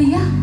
ya.